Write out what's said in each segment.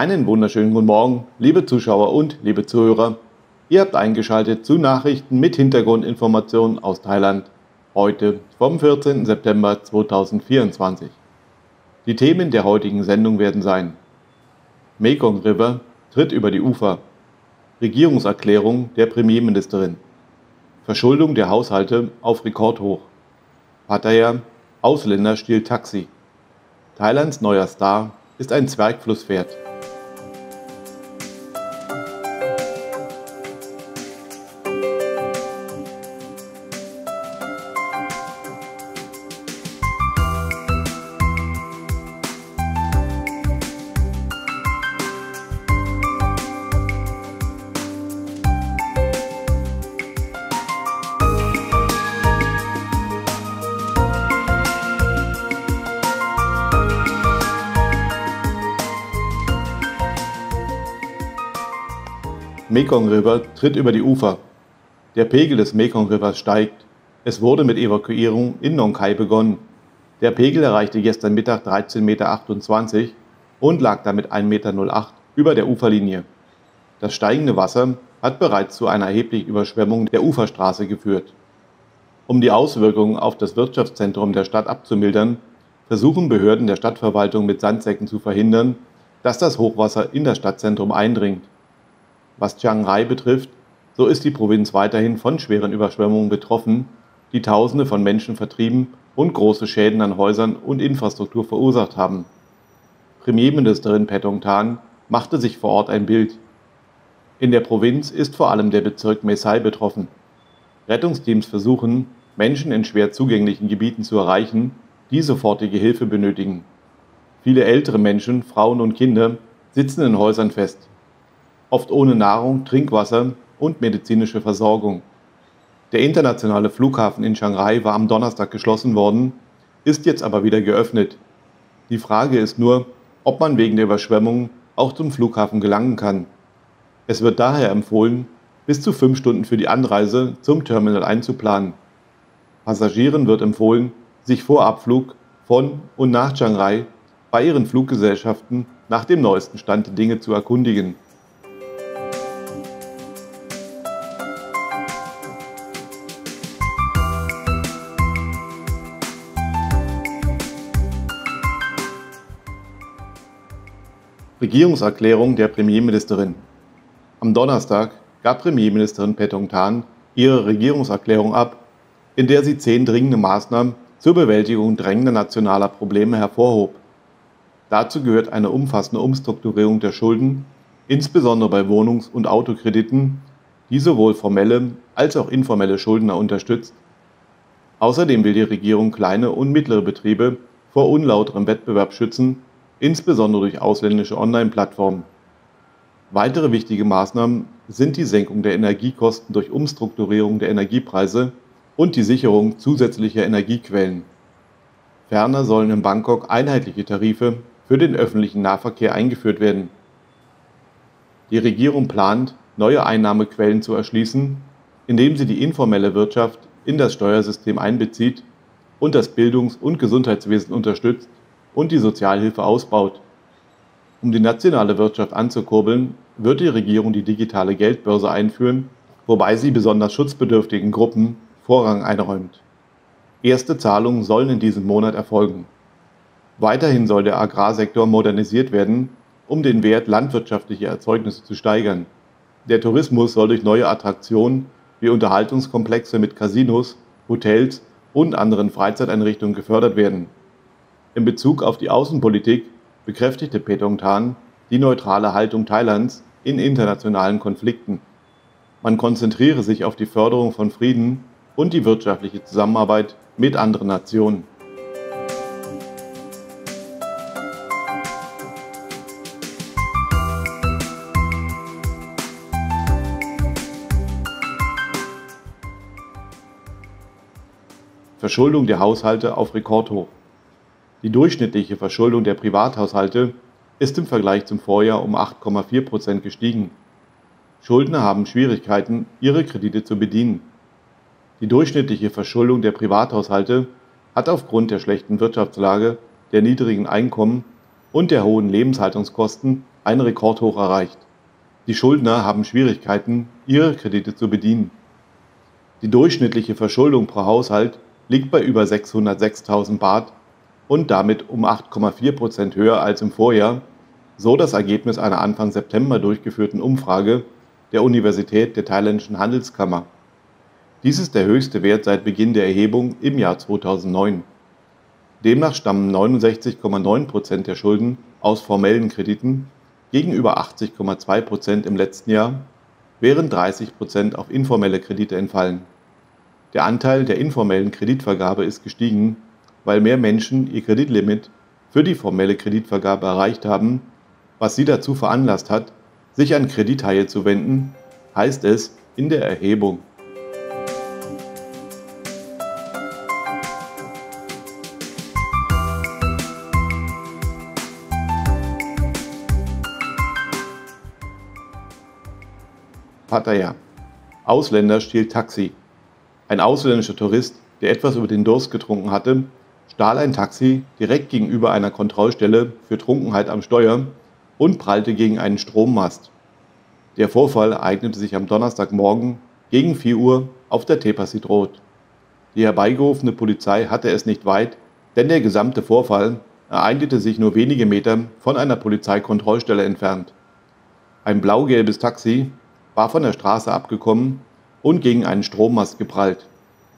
Einen wunderschönen guten Morgen, liebe Zuschauer und liebe Zuhörer. Ihr habt eingeschaltet zu Nachrichten mit Hintergrundinformationen aus Thailand. Heute vom 14. September 2024. Die Themen der heutigen Sendung werden sein Mekong River tritt über die Ufer, Regierungserklärung der Premierministerin, Verschuldung der Haushalte auf Rekordhoch, Pattaya, Ausländer stiehlt Taxi, Thailands neuer Star ist ein Zwergflusspferd. Mekong River tritt über die Ufer. Der Pegel des Mekong Rivers steigt. Es wurde mit Evakuierung in Nong Khai begonnen. Der Pegel erreichte gestern Mittag 13,28 Meter und lag damit 1,08 Meter über der Uferlinie. Das steigende Wasser hat bereits zu einer erheblichen Überschwemmung der Uferstraße geführt. Um die Auswirkungen auf das Wirtschaftszentrum der Stadt abzumildern, versuchen Behörden der Stadtverwaltung mit Sandsäcken zu verhindern, dass das Hochwasser in das Stadtzentrum eindringt. Was Chiang Rai betrifft, so ist die Provinz weiterhin von schweren Überschwemmungen betroffen, die Tausende von Menschen vertrieben und große Schäden an Häusern und Infrastruktur verursacht haben. Premierministerin Petongtan machte sich vor Ort ein Bild. In der Provinz ist vor allem der Bezirk Mesai betroffen. Rettungsteams versuchen, Menschen in schwer zugänglichen Gebieten zu erreichen, die sofortige Hilfe benötigen. Viele ältere Menschen, Frauen und Kinder sitzen in Häusern fest oft ohne Nahrung, Trinkwasser und medizinische Versorgung. Der internationale Flughafen in Shanghai war am Donnerstag geschlossen worden, ist jetzt aber wieder geöffnet. Die Frage ist nur, ob man wegen der Überschwemmung auch zum Flughafen gelangen kann. Es wird daher empfohlen, bis zu fünf Stunden für die Anreise zum Terminal einzuplanen. Passagieren wird empfohlen, sich vor Abflug von und nach Shanghai bei ihren Fluggesellschaften nach dem neuesten Stand der Dinge zu erkundigen. Regierungserklärung der Premierministerin. Am Donnerstag gab Premierministerin Petongtan ihre Regierungserklärung ab, in der sie zehn dringende Maßnahmen zur Bewältigung drängender nationaler Probleme hervorhob. Dazu gehört eine umfassende Umstrukturierung der Schulden, insbesondere bei Wohnungs- und Autokrediten, die sowohl formelle als auch informelle Schuldner unterstützt. Außerdem will die Regierung kleine und mittlere Betriebe vor unlauterem Wettbewerb schützen insbesondere durch ausländische Online-Plattformen. Weitere wichtige Maßnahmen sind die Senkung der Energiekosten durch Umstrukturierung der Energiepreise und die Sicherung zusätzlicher Energiequellen. Ferner sollen in Bangkok einheitliche Tarife für den öffentlichen Nahverkehr eingeführt werden. Die Regierung plant, neue Einnahmequellen zu erschließen, indem sie die informelle Wirtschaft in das Steuersystem einbezieht und das Bildungs- und Gesundheitswesen unterstützt und die Sozialhilfe ausbaut. Um die nationale Wirtschaft anzukurbeln, wird die Regierung die digitale Geldbörse einführen, wobei sie besonders schutzbedürftigen Gruppen Vorrang einräumt. Erste Zahlungen sollen in diesem Monat erfolgen. Weiterhin soll der Agrarsektor modernisiert werden, um den Wert landwirtschaftlicher Erzeugnisse zu steigern. Der Tourismus soll durch neue Attraktionen wie Unterhaltungskomplexe mit Casinos, Hotels und anderen Freizeiteinrichtungen gefördert werden. In Bezug auf die Außenpolitik bekräftigte Petongtan die neutrale Haltung Thailands in internationalen Konflikten. Man konzentriere sich auf die Förderung von Frieden und die wirtschaftliche Zusammenarbeit mit anderen Nationen. Verschuldung der Haushalte auf Rekordhoch. Die durchschnittliche Verschuldung der Privathaushalte ist im Vergleich zum Vorjahr um 8,4 Prozent gestiegen. Schuldner haben Schwierigkeiten, ihre Kredite zu bedienen. Die durchschnittliche Verschuldung der Privathaushalte hat aufgrund der schlechten Wirtschaftslage, der niedrigen Einkommen und der hohen Lebenshaltungskosten ein Rekordhoch erreicht. Die Schuldner haben Schwierigkeiten, ihre Kredite zu bedienen. Die durchschnittliche Verschuldung pro Haushalt liegt bei über 606.000 Baht und damit um 8,4 Prozent höher als im Vorjahr, so das Ergebnis einer Anfang September durchgeführten Umfrage der Universität der thailändischen Handelskammer. Dies ist der höchste Wert seit Beginn der Erhebung im Jahr 2009. Demnach stammen 69,9 Prozent der Schulden aus formellen Krediten gegenüber 80,2 Prozent im letzten Jahr, während 30 Prozent auf informelle Kredite entfallen. Der Anteil der informellen Kreditvergabe ist gestiegen, weil mehr Menschen ihr Kreditlimit für die formelle Kreditvergabe erreicht haben, was sie dazu veranlasst hat, sich an Kredithaie zu wenden, heißt es in der Erhebung. Pattaya. Ausländer stiehlt Taxi. Ein ausländischer Tourist, der etwas über den Durst getrunken hatte, stahl ein Taxi direkt gegenüber einer Kontrollstelle für Trunkenheit am Steuer und prallte gegen einen Strommast. Der Vorfall ereignete sich am Donnerstagmorgen gegen 4 Uhr auf der Tepasit Road. Die herbeigerufene Polizei hatte es nicht weit, denn der gesamte Vorfall ereignete sich nur wenige Meter von einer Polizeikontrollstelle entfernt. Ein blau-gelbes Taxi war von der Straße abgekommen und gegen einen Strommast geprallt.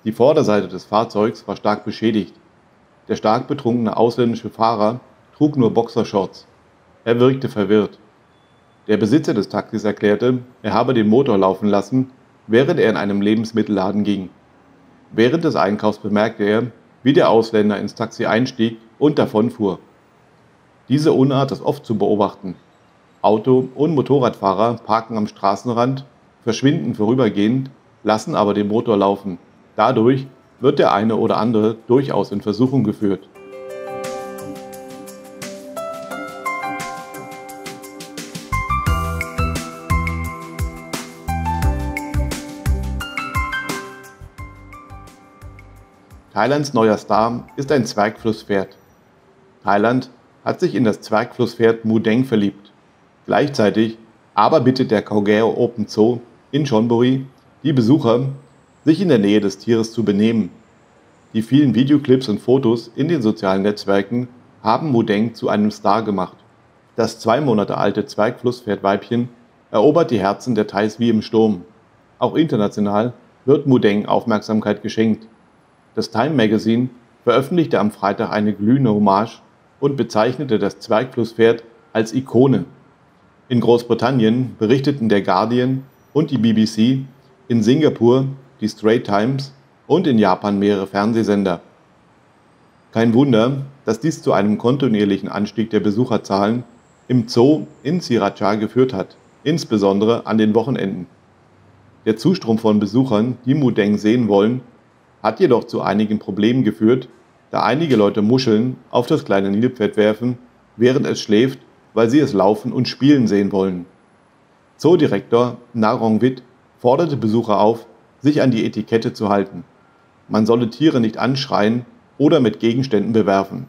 Die Vorderseite des Fahrzeugs war stark beschädigt. Der stark betrunkene ausländische Fahrer trug nur Boxershorts. Er wirkte verwirrt. Der Besitzer des Taxis erklärte, er habe den Motor laufen lassen, während er in einem Lebensmittelladen ging. Während des Einkaufs bemerkte er, wie der Ausländer ins Taxi einstieg und davonfuhr. Diese Unart ist oft zu beobachten. Auto- und Motorradfahrer parken am Straßenrand, verschwinden vorübergehend, lassen aber den Motor laufen. Dadurch wird der eine oder andere durchaus in Versuchung geführt. Thailands neuer Star ist ein Zwergflusspferd. Thailand hat sich in das Zwergflusspferd Mudeng verliebt. Gleichzeitig aber bittet der Kaugeo Open Zoo in Chonburi die Besucher, sich in der Nähe des Tieres zu benehmen. Die vielen Videoclips und Fotos in den sozialen Netzwerken haben Mudeng zu einem Star gemacht. Das zwei Monate alte Zwergflusspferdweibchen erobert die Herzen der Thais wie im Sturm. Auch international wird Mudeng Aufmerksamkeit geschenkt. Das Time Magazine veröffentlichte am Freitag eine glühende Hommage und bezeichnete das Zwergflusspferd als Ikone in Großbritannien berichteten der Guardian und die BBC, in Singapur die Straits Times und in Japan mehrere Fernsehsender. Kein Wunder, dass dies zu einem kontinuierlichen Anstieg der Besucherzahlen im Zoo in Sriracha geführt hat, insbesondere an den Wochenenden. Der Zustrom von Besuchern, die Mudeng sehen wollen, hat jedoch zu einigen Problemen geführt, da einige Leute Muscheln auf das kleine Nilpferd werfen, während es schläft weil sie es laufen und spielen sehen wollen. Zoodirektor Narongwit forderte Besucher auf, sich an die Etikette zu halten. Man solle Tiere nicht anschreien oder mit Gegenständen bewerfen.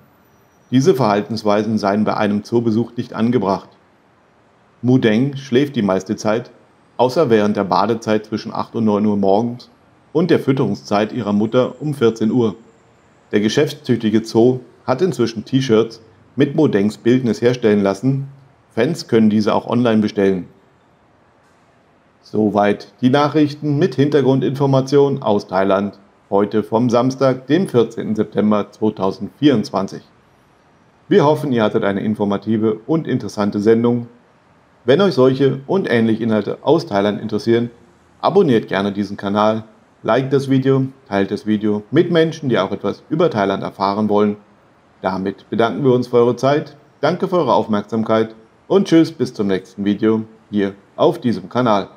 Diese Verhaltensweisen seien bei einem Zoobesuch nicht angebracht. Mudeng schläft die meiste Zeit, außer während der Badezeit zwischen 8 und 9 Uhr morgens und der Fütterungszeit ihrer Mutter um 14 Uhr. Der geschäftstüchtige Zoo hat inzwischen T-Shirts mit Modengs Bildnis herstellen lassen. Fans können diese auch online bestellen. Soweit die Nachrichten mit Hintergrundinformationen aus Thailand heute vom Samstag, dem 14. September 2024. Wir hoffen, ihr hattet eine informative und interessante Sendung. Wenn euch solche und ähnliche Inhalte aus Thailand interessieren, abonniert gerne diesen Kanal, liked das Video, teilt das Video mit Menschen, die auch etwas über Thailand erfahren wollen damit bedanken wir uns für eure Zeit, danke für eure Aufmerksamkeit und tschüss bis zum nächsten Video hier auf diesem Kanal.